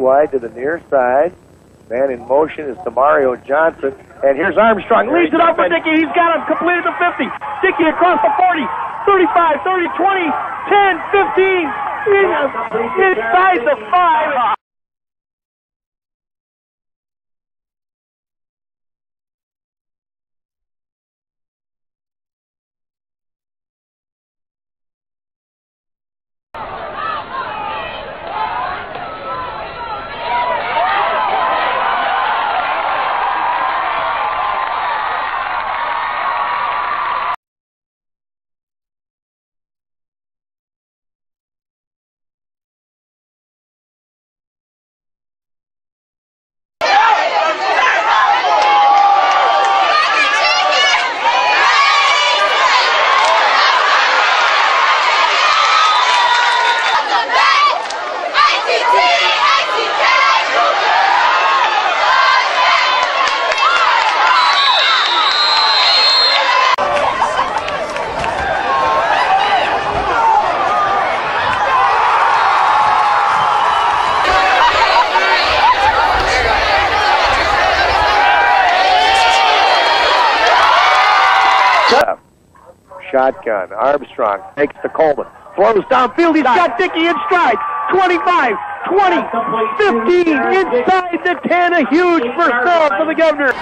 wide to the near side. Man in motion is Demario Johnson. And here's Armstrong. Leads it up for Dickey. He's got him completed the 50. Dickey across the 40, 35, 30, 20, 10, 15. Inside the 5. Shotgun. Armstrong takes the Coleman. Throws downfield. He's got Dickey in stride. 25, 20, 15, inside the 10. A huge first down for the governor.